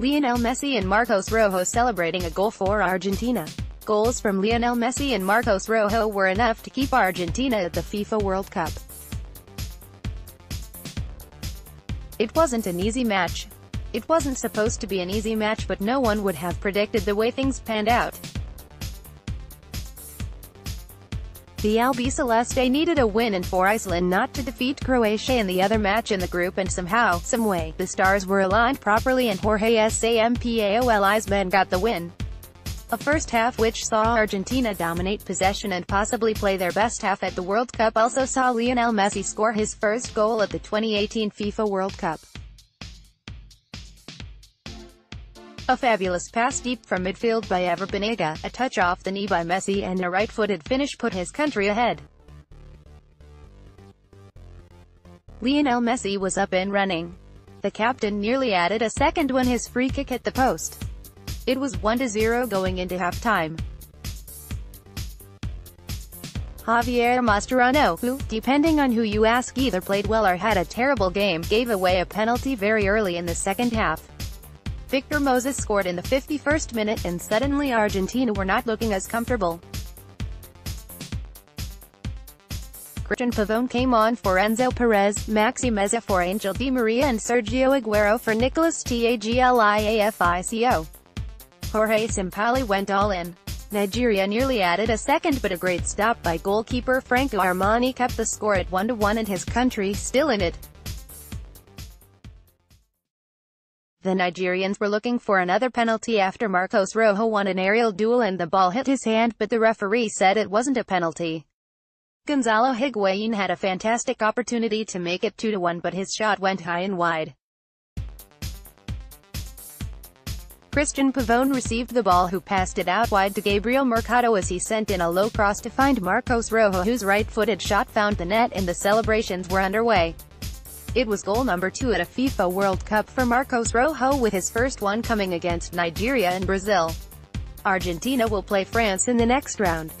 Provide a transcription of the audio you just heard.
Lionel Messi and Marcos Rojo celebrating a goal for Argentina. Goals from Lionel Messi and Marcos Rojo were enough to keep Argentina at the FIFA World Cup. It wasn't an easy match. It wasn't supposed to be an easy match but no one would have predicted the way things panned out. The Albiceleste needed a win and for Iceland not to defeat Croatia in the other match in the group and somehow, someway, the stars were aligned properly and Jorge Sampaoli's men got the win. A first half which saw Argentina dominate possession and possibly play their best half at the World Cup also saw Lionel Messi score his first goal at the 2018 FIFA World Cup. A fabulous pass deep from midfield by Ever Banega, a touch off the knee by Messi and a right-footed finish put his country ahead. Lionel Messi was up and running. The captain nearly added a second when his free kick hit the post. It was 1-0 going into halftime. Javier Mascherano, who, depending on who you ask either played well or had a terrible game, gave away a penalty very early in the second half. Victor Moses scored in the 51st minute and suddenly Argentina were not looking as comfortable. Cristian Pavone came on for Enzo Perez, Maxi Meza for Angel Di Maria and Sergio Aguero for Nicolas Tagliafico. Jorge Sampaoli went all in. Nigeria nearly added a second but a great stop by goalkeeper Franco Armani kept the score at 1-1 and his country still in it. The Nigerians were looking for another penalty after Marcos Rojo won an aerial duel and the ball hit his hand but the referee said it wasn't a penalty. Gonzalo Higuain had a fantastic opportunity to make it 2-1 but his shot went high and wide. Cristian Pavone received the ball who passed it out wide to Gabriel Mercado as he sent in a low cross to find Marcos Rojo whose right-footed shot found the net and the celebrations were underway. It was goal number two at a FIFA World Cup for Marcos Rojo with his first one coming against Nigeria and Brazil. Argentina will play France in the next round.